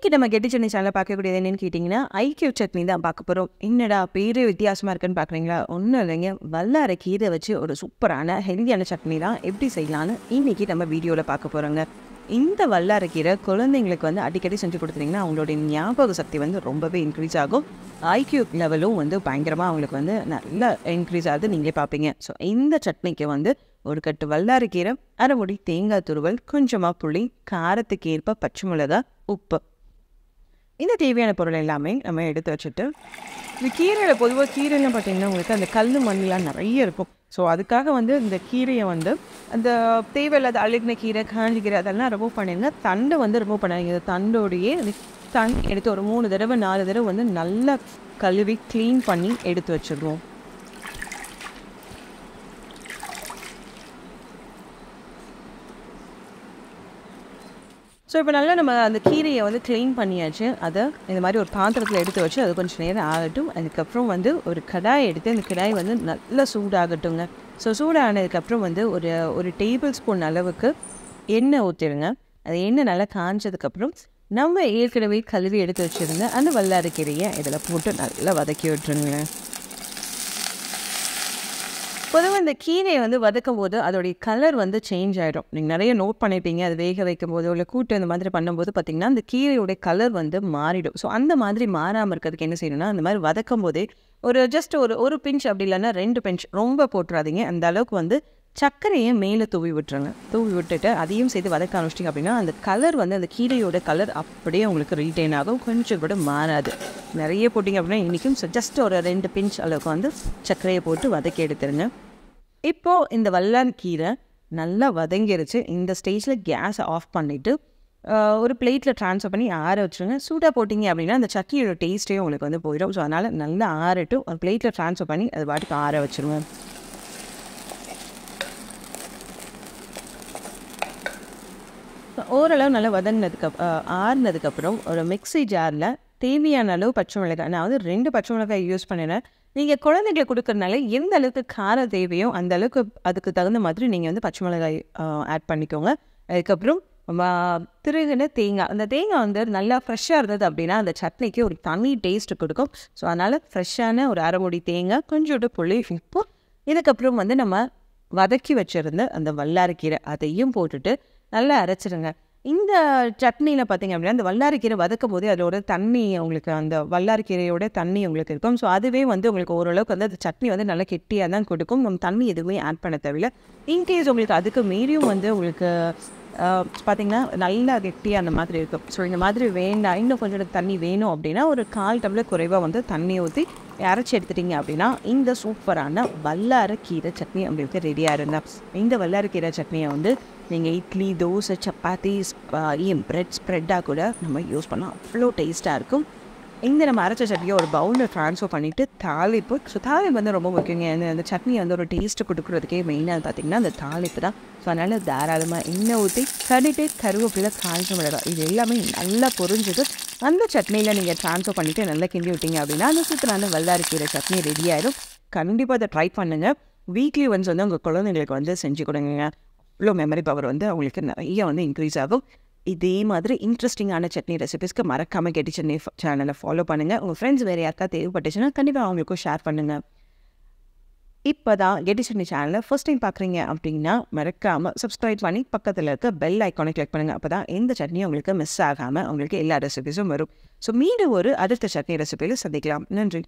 இன்றைக்கி நம்ம கெட்டி சட்னி சேனலில் பார்க்கக்கூடியது என்னன்னு கேட்டிங்கன்னா ஐக்கிய சட்னி தான் பார்க்க போகிறோம் என்னடா பேரே வித்தியாசமாக இருக்குன்னு பார்க்குறீங்களா? ஒன்றும் இல்லைங்க. வல்லார கீரை வச்சு ஒரு சூப்பரான ஹெல்தியான சட்னி தான் எப்படி செய்யலான்னு இன்றைக்கி நம்ம வீடியோவில் பார்க்க போகிறோங்க இந்த வல்லார கீரை குழந்தைங்களுக்கு வந்து அடிக்கடி செஞ்சு கொடுத்துட்டிங்கன்னா அவங்களுடைய ஞாபக சக்தி வந்து ரொம்பவே இன்க்ரீஸ் ஆகும். ஐக்யூ லெவலும் வந்து பயங்கரமாக அவங்களுக்கு வந்து நல்லா இன்க்ரீஸ் ஆகுது. நீங்களே பார்ப்பீங்க. ஸோ இந்த சட்னிக்கு வந்து ஒரு கட்டு வல்லார கீரை அரை முடி தேங்காய் துருவல் கொஞ்சமாக புளி காரத்துக்கு ஏற்ப பச்சை மிளகா உப்பு. இந்த தேவையான பொருள் எல்லாமே நம்ம எடுத்து வச்சுட்டு இந்த கீரையில் பொதுவாக கீரைன்னு பார்த்தீங்கன்னா உங்களுக்கு அந்த கல் மண்ணெலாம் நிறைய இருக்கும். ஸோ அதுக்காக வந்து இந்த கீரையை வந்து அந்த தேவையில்லாத அழுகின கீரை காஞ்சி கீரை அதெல்லாம் ரிமூவ் பண்ணிடுங்க தண்டை வந்து ரிமூவ் பண்ணாங்க இந்த தண்டோடையே தண் தண்ணி எடுத்து ஒரு மூணு தடவை நாலு தடவை வந்து நல்லா கழுவி க்ளீன் பண்ணி எடுத்து வச்சிடுவோம். ஸோ இப்போ நல்லா நம்ம அந்த கீரையை வந்து க்ளீன் பண்ணியாச்சு. அதை இந்த மாதிரி ஒரு பாத்திரத்தில் எடுத்து வச்சு அது கொஞ்சம் நேரம் ஆகட்டும் அதுக்கப்புறம் வந்து ஒரு கடாய் எடுத்து அந்த கடாய் வந்து நல்லா சூடாகட்டுங்க. ஸோ சூடானதுக்கப்புறம் வந்து ஒரு ஒரு டேபிள் ஸ்பூன் அளவுக்கு எண்ணெய் ஊற்றிடுங்க அது எண்ணெய் நல்லா காஞ்சதுக்கப்புறம் நம்ம ஏற்கனவே கழுவி எடுத்து வச்சுருந்த அந்த வல்லார கீரையை இதில் போட்டு நல்லா வதக்கி விட்டுருங்க. பொதுவாக இந்த கீரையை வந்து வதக்கும் போது அதோடைய கலர் வந்து சேஞ்ச் ஆகிடும் நீங்கள் நிறைய நோட் பண்ணியிருப்பீங்க அது வேக வைக்கும் போது இல்லை கூட்டு இந்த மாதிரி பண்ணும்போது பார்த்திங்கன்னா அந்த கீரையோடைய கலர் வந்து மாறிடும். ஸோ அந்த மாதிரி மாறாமல் இருக்கிறதுக்கு என்ன செய்யணும்னா அந்த மாதிரி வதக்கும் போதே ஒரு ஜஸ்ட் ஒரு ஒரு பிஞ்ச் அப்படி இல்லைன்னா ரெண்டு பிஞ்ச் ரொம்ப போட்டுறாதீங்க. அந்த அளவுக்கு வந்து சர்க்கரையை மேலே தூவி விட்டுருங்க. தூவி விட்டுட்டு அதையும் சேர்த்து வதக்க ஆரம்பிச்சிட்டிங்க அப்படின்னா அந்த கலர் வந்து அந்த கீரையோட கலர் அப்படியே உங்களுக்கு ரீட்டைன் ஆகும். கொஞ்சம் கூட மாறாது. நிறைய போட்டிங்க அப்படின்னா இன்றைக்கும் ஜஸ்ட் ஒரு ரெண்டு பிஞ்ச் அளவுக்கு வந்து சர்க்கரையை போட்டு வதக்கி எடுத்துருங்க. இப்போது இந்த வல்லான் கீரை நல்லா வதங்கிருச்சு. இந்த ஸ்டேஜில் கேஸை ஆஃப் பண்ணிவிட்டு ஒரு பிளேட்டில் ட்ரான்ஸ்ஃபர் பண்ணி ஆற வச்சுருங்க. சூடாக போட்டிங்க அப்படின்னா அந்த சட்னியோட டேஸ்ட்டே உங்களுக்கு வந்து போயிடும். ஸோ அதனால் நல்லா ஆறட்டும் ஒரு பிளேட்டில் ட்ரான்ஸ்ஃபர் பண்ணி அது பாட்டுக்கு ஆற வச்சுருவேன் ஓரளவு நல்லா வதங்கினதுக்கு ஆறுனதுக்கப்புறம் ஒரு மிக்ஸி ஜாரில் தேவையான அளவு பச்சை மிளகாய் நான் வந்து ரெண்டு பச்சை மிளகாய் யூஸ் பண்ணினேன் நீங்கள் குழந்தைங்களுக்கு கொடுக்குறதுனால எந்த அளவுக்கு காரம் தேவையோ அந்த அளவுக்கு அதுக்கு தகுந்த மாதிரி நீங்கள் வந்து பச்சை மிளகாய் ஆட் பண்ணிக்கோங்க. அதுக்கப்புறம் திருகின தேங்காய் அந்த தேங்காய் வந்து நல்லா ஃப்ரெஷ்ஷாக இருந்தது அப்படின்னா அந்த சட்னிக்கு ஒரு தனி டேஸ்ட் கொடுக்கும். ஸோ அதனால் ஃப்ரெஷ்ஷான ஒரு அரைமுடி தேங்காய் கொஞ்சோண்டு புளி உப்பு. இதுக்கப்புறம் வந்து நம்ம வதக்கி வச்சுருந்த அந்த வல்லாரக்கீரை அதையும் போட்டுட்டு நல்லா அரைச்சிடுங்க இந்த சட்னியில் பார்த்தீங்க அப்படின்னா அந்த வல்லாரிக்கீரை வதக்கும் போதே அதோட தண்ணி உங்களுக்கு அந்த வல்லாரிக்கீரையோட தண்ணி உங்களுக்கு இருக்கும். ஸோ அதுவே வந்து உங்களுக்கு ஓரளவுக்கு வந்து அந்த சட்னி வந்து நல்லா கெட்டியாக தான் கொடுக்கும். நம்ம தண்ணி எதுவுமே ஆட் பண்ண தேவையில்ல. இன்கேஸ் உங்களுக்கு அதுக்கு மீறியும் வந்து உங்களுக்கு பார்த்திங்கன்னா நல்லா கெட்டியாக அந்த மாதிரி இருக்கும். ஸோ இந்த மாதிரி வேண்டாம். இன்னும் கொஞ்சம் தண்ணி வேணும் அப்படின்னா ஒரு கால் டம்ளர் குறைவாக வந்து தண்ணி ஊற்றி அரைச்சி எடுத்துட்டிங்க அப்படின்னா இந்த சூப்பரான வல்லார கீரை சட்னி அப்படின்ட்டு ரெடியாக இருந்தால் இந்த வல்லார கீரை சட்னியை வந்து நீங்கள் இட்லி தோசை சப்பாத்தி ஏன் பிரெட் ஸ்ப்ரெட்டாக கூட நம்ம யூஸ் பண்ணால் அவ்வளோ டேஸ்ட்டாக இருக்கும். இந்த நம்ம அரைச்ச சட்னியை ஒரு பவுலில் ட்ரான்ஸ்ஃபர் பண்ணிவிட்டு தாளிப்பு. ஸோ தாளிப்பு வந்து ரொம்ப முக்கியங்க. அந்த அந்த சட்னியை வந்து ஒரு டேஸ்ட்டு கொடுக்குறதுக்கே மெயினாக பார்த்திங்கன்னா அந்த தாளிப்பு தான். ஸோ அதனால் தாராளமாக எண்ணெய் ஊற்றி கடிட்டு கருவேப்பிலை காய்ச்சி விடலாம் இது எல்லாமே நல்லா பொறிஞ்சது அந்த சட்னியில் நீங்கள் ட்ரான்ஸ்ஃபர் பண்ணிவிட்டு நல்லா கிண்டி விட்டீங்க அப்படின்னா அந்த சூப்பரான வல்லாரிக்கீரை சட்னி ரெடி ஆகிடும் கண்டிப்பாக அதை ட்ரை பண்ணுங்கள் வீக்லி ஒன்ஸ் வந்து உங்கள் குழந்தைங்களுக்கு வந்து செஞ்சு கொடுங்க அவ்வளோ மெமரி பவர் வந்து அவங்களுக்கு நிறைய வந்து இன்க்ரீஸ் ஆகும். இதே மாதிரி இன்ட்ரெஸ்டிங்கான சட்னி ரெசிபிஸ்க்கு மறக்காமல் கெட்டி சென்னை சேனலை ஃபாலோ பண்ணுங்கள் உங்கள் ஃப்ரெண்ட்ஸ் வேறு யாருக்கா தேவைப்பட்டுச்சுன்னா கண்டிப்பாக அவங்களுக்கும் ஷேர் பண்ணுங்கள் இப்போ தான் கெட்டி சென்னை சேனலை ஃபஸ்ட் டைம் பார்க்குறீங்க அப்படின்னா மறக்காமல் சப்ஸ்கிரைப் பண்ணி பக்கத்தில் இருக்க பெல் ஐக்கானை கிளிக் பண்ணுங்கள் அப்போ தான் எந்த சட்னியும் உங்களுக்கு மிஸ் ஆகாமல் உங்களுக்கு எல்லா ரெசிபிஸும் வரும். ஸோ மீண்டும் ஒரு அடுத்த சட்னி ரெசிபியில் சந்திக்கலாம். நன்றி.